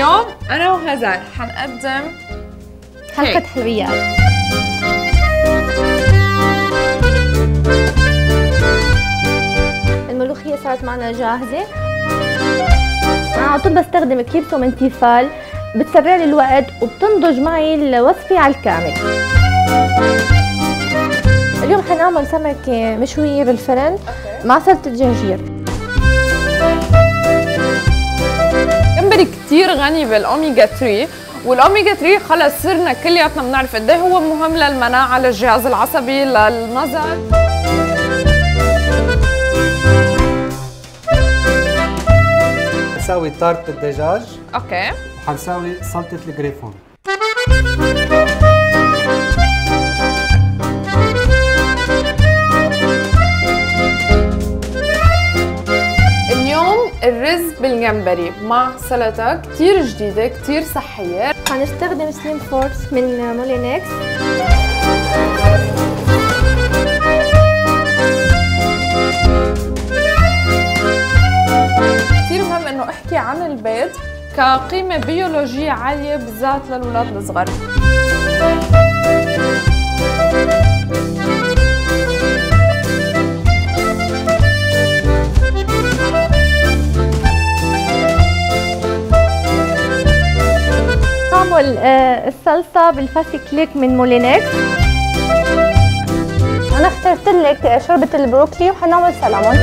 أنا وهزار حنقدم حلقة. حلويات الملوخية صارت معنا جاهزة. على طول بستخدم كيبسو من تيفال. بتسرع لي الوقت وبتنضج معي الوصفة على الكامل. اليوم حنعمل سمكة مشوية بالفرن مع سلطة جنجير. جمبري كتير غني بالاوميجا 3 والاوميجا 3 خلص صرنا كلياتنا بنعرف قد إيه هو مهم للمناعه للجهاز العصبي للنظر نسوي تارت الدجاج. okay. وحنسوي سلطة الجريفون. الرز بالجمبري مع سلطة كتير جديدة كتير صحية. هنستخدم Slim Force من Moulinex كتير مهم إنه أحكي عن البيض كقيمة بيولوجية عالية بالذات للولاد الصغار. نعمل آه، الصلصة بال Faciclic من Moulinex أنا اخترت لك شوربة البروكلي وحنعمل سلمون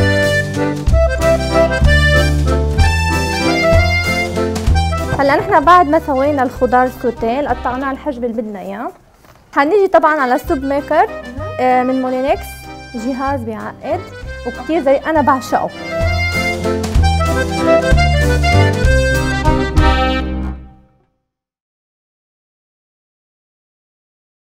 هلا نحن بعد ما سوينا الخضار سوتيه قطعناه على الحجم اللي بدنا اياه حنيجي طبعا على ال soup maker آه، من Moulinex جهاز بيعقد وكتير زي أنا بعشقه.